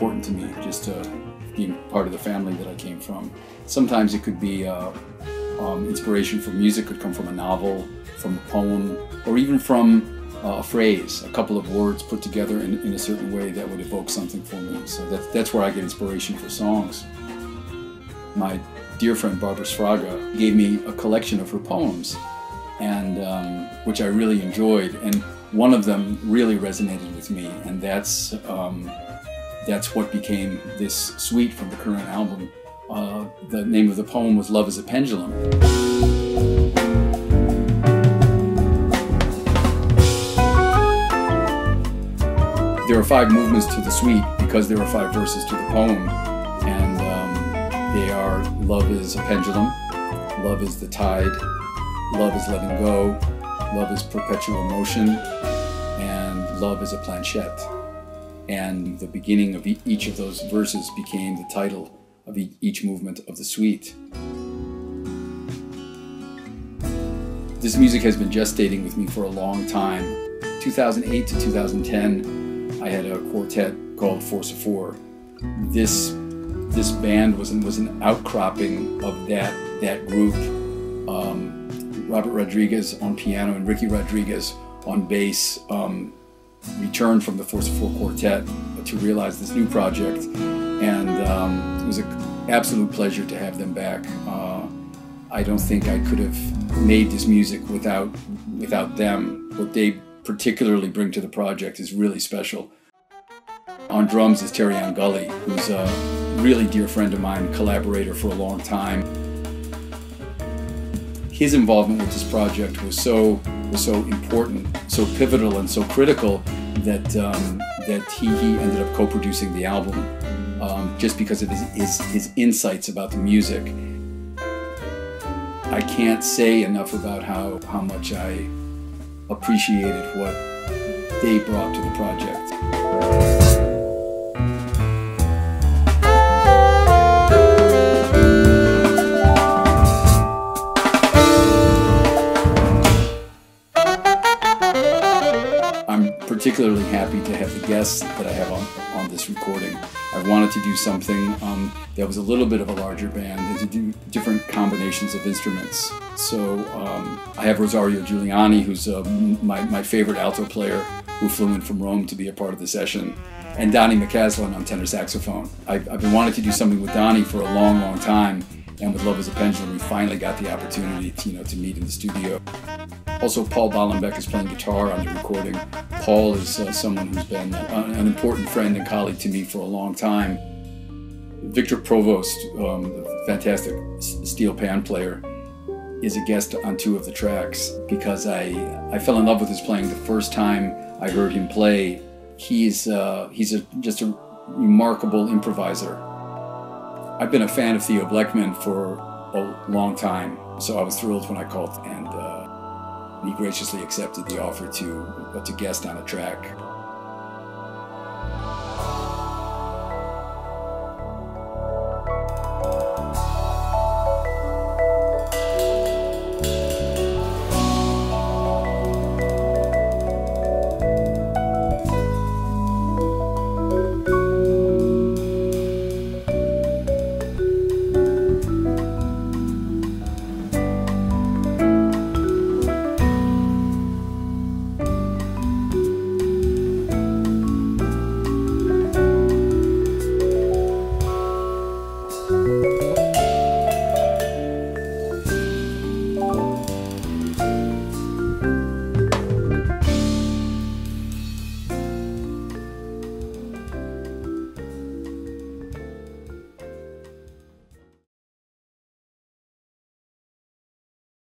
important to me, just uh, being part of the family that I came from. Sometimes it could be uh, um, inspiration for music, could come from a novel, from a poem, or even from uh, a phrase, a couple of words put together in, in a certain way that would evoke something for me. So that's, that's where I get inspiration for songs. My dear friend Barbara Sfraga gave me a collection of her poems, and um, which I really enjoyed. And one of them really resonated with me, and that's um, that's what became this suite from the current album. Uh, the name of the poem was Love is a Pendulum. There are five movements to the suite because there are five verses to the poem, and um, they are Love is a pendulum, Love is the tide, Love is letting go, Love is perpetual motion, and Love is a planchette and the beginning of each of those verses became the title of each movement of the suite. This music has been gestating with me for a long time. 2008 to 2010, I had a quartet called Force of Four. This this band was was an outcropping of that that group. Um, Robert Rodriguez on piano and Ricky Rodriguez on bass. Um, returned from the Force of Four Quartet to realize this new project, and um, it was an absolute pleasure to have them back. Uh, I don't think I could have made this music without without them. What they particularly bring to the project is really special. On drums is Terreon Gully, who's a really dear friend of mine, collaborator for a long time. His involvement with this project was so was so important, so pivotal, and so critical that um, that he, he ended up co-producing the album um, just because of his, his, his insights about the music. I can't say enough about how how much I appreciated what they brought to the project. Particularly happy to have the guests that I have on, on this recording. I wanted to do something um, that was a little bit of a larger band and to do different combinations of instruments. So um, I have Rosario Giuliani, who's uh, my, my favorite alto player, who flew in from Rome to be a part of the session, and Donny McCaslin on tenor saxophone. I've, I've been wanting to do something with Donny for a long, long time, and with Love is a Pendulum, we finally got the opportunity to, you know, to meet in the studio. Also, Paul Bollenback is playing guitar on the recording. Paul is uh, someone who's been an important friend and colleague to me for a long time. Victor Provost, um, the fantastic steel pan player, is a guest on two of the tracks because I, I fell in love with his playing the first time I heard him play. He's, uh, he's a, just a remarkable improviser. I've been a fan of Theo Bleckmann for a long time, so I was thrilled when I called and uh, he graciously accepted the offer to, to guest on a track.